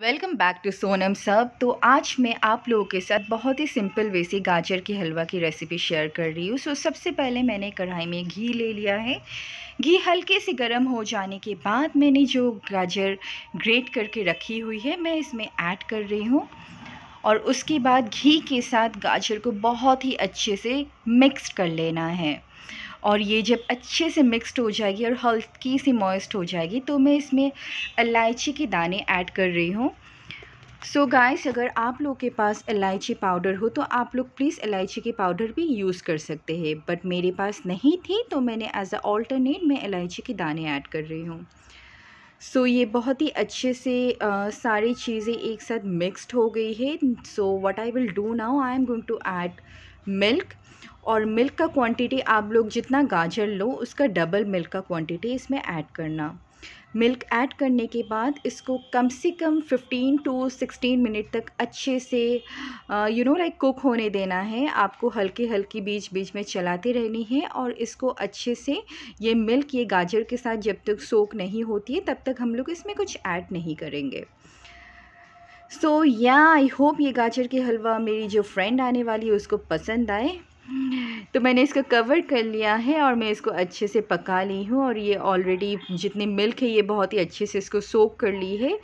Welcome back to Sonam सब तो आज मैं आप लोगों के साथ बहुत ही सिंपल वे से गाजर के हलवा की रेसिपी शेयर कर रही हूँ। सो so, सबसे पहले मैंने कढ़ाई में घी ले लिया है। घी हल्के से गर्म हो जाने के बाद मैंने जो गाजर ग्रेट करके रखी हुई है मैं इसमें ऐड कर रही हूँ। और उसके बाद घी के साथ गाजर को बहुत ही अच्छे से मिक्स कर लेना है। और ये जब अच्छे से मिक्सड हो जाएगी और हल्की सी मॉइस्ट हो जाएगी तो मैं इसमें इलायची के दाने ऐड कर रही हूँ। सो so गाइस अगर आप लोग के पास इलायची पाउडर हो तो आप लोग प्लीज़ इलायची के पाउडर भी यूज़ कर सकते हैं। बट मेरे पास नहीं थी तो मैंने एज अ ऑल्टरनेट मैं इलायची के दाने ऐड कर रही हूँ। सो so, ये बहुत ही अच्छे से आ, सारी चीज़ें एक साथ मिक्सड हो गई है। So what I will do now I am going to add milk, और मिल्क का क्वांटिटी आप लोग जितना गाजर लो, उसका डबल मिल्क का क्वांटिटी इसमें ऐड करना। मिल्क ऐड करने के बाद इसको कम से कम 15 टू 16 मिनट तक अच्छे से यू नो लाइक कुक होने देना है। आपको हल्की हल्की बीच बीच में चलाते रहनी है, और इसको अच्छे से ये मिल्क ये गाजर के साथ जब तक सोक नहीं होती है, तब तक हम लोग इसमें कुछ ऐड नहीं करेंगे। सो या आई होप ये गाजर के हलवा मेरी जो फ्रेंड आने वाली है, उसको पसंद आए। तो मैंने इसको कवर कर लिया है और मैं इसको अच्छे से पका ली हूँ और ये ऑलरेडी जितनी मिल्क है, ये बहुत ही अच्छे से इसको सोक कर ली है।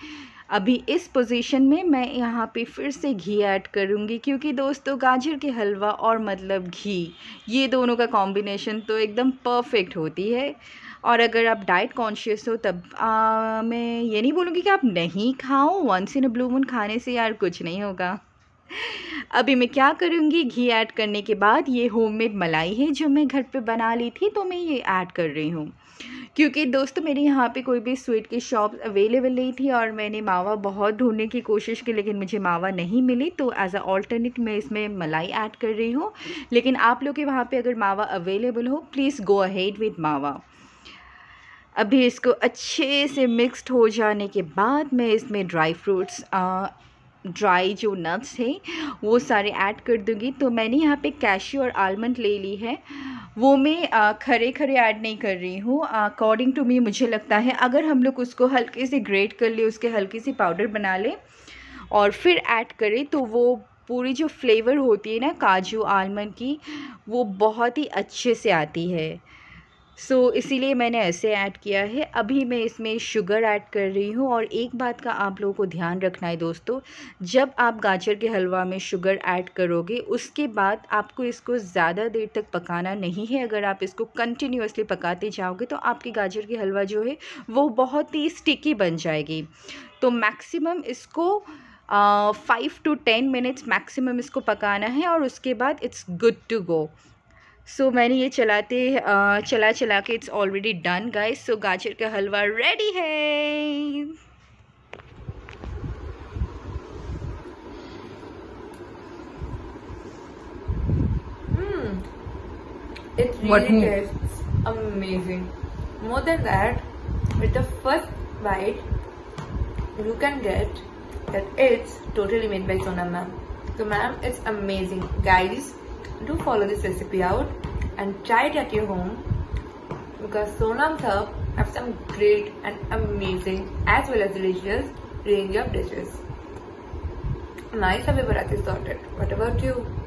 अभी इस पोजीशन में मैं यहाँ पे फिर से घी ऐड करूँगी क्योंकि दोस्तों गाजर के हलवा और मतलब घी ये दोनों का कॉम्बिनेशन तो एकदम परफेक्ट होती है। और अगर आप डाइट कॉन्शियस हो तब आ, मैं ये नहीं बोलूँगी कि आप नहीं खाओ once in a blue moon खाने से यार कुछ नहीं होगा। अभी मैं क्या करूँगी घी ऐड करने के बाद ये होममेड मलाई है जो मैं घर पे बना ली थी तो मैं ये ऐड कर रही हूँ। क्योंकि दोस्तों, मेरे यहाँ पे कोई भी स्वीट की शॉप अवेलेबल नहीं थी और मैंने मावा बहुत ढूँढने की कोशिश की, लेकिन मुझे मावा नहीं मिली। तो एज अ ऑल्टरनेट मैं इसमें मलाई ऐड कर रही हूँ। लेकिन आप लोग के वहाँ पे अगर मावा अवेलेबल हो प्लीज़ गो अहेड विद मावा। अभी इसको अच्छे से मिक्सड हो जाने के बाद मैं इसमें ड्राई फ्रूट्स ड्राई जो नट्स हैं, वो सारे ऐड कर दूँगी। तो मैंने यहाँ पे कैश्यू और आलमंड ले ली है। वो मैं खरे खरे ऐड नहीं कर रही हूँ। अकॉर्डिंग टू मी मुझे लगता है अगर हम लोग उसको हल्के से ग्रेट कर ले, उसके हल्की सी पाउडर बना लें और फिर ऐड करें तो वो पूरी जो फ्लेवर होती है ना, काजू आलमंड की, वो बहुत ही अच्छे से आती है। सो so, इसीलिए मैंने ऐसे ऐड किया है। अभी मैं इसमें शुगर ऐड कर रही हूँ और एक बात का आप लोगों को ध्यान रखना है दोस्तों जब आप गाजर के हलवा में शुगर ऐड करोगे उसके बाद आपको इसको ज़्यादा देर तक पकाना नहीं है। अगर आप इसको कंटिन्यूसली पकाते जाओगे तो आपकी गाजर की हलवा जो है वो बहुत ही स्टिकी बन जाएगी। तो मैक्सिमम इसको five to ten minutes maximum इसको पकाना है और उसके बाद it's good to go so so, मैंने ये चलाते चला चला के it's already done guys so गाजर का हलवा रेडी है hmm. It really tastes amazing. More than that, with the first bite, you can get that it's totally made by Sonam ma'am. So ma'am, it's amazing. Guys, do follow this recipe out and try it at your home because Sonam Thap have some great and amazing as well as delicious range of dishes. My Sabi Bharat is sorted. What about you?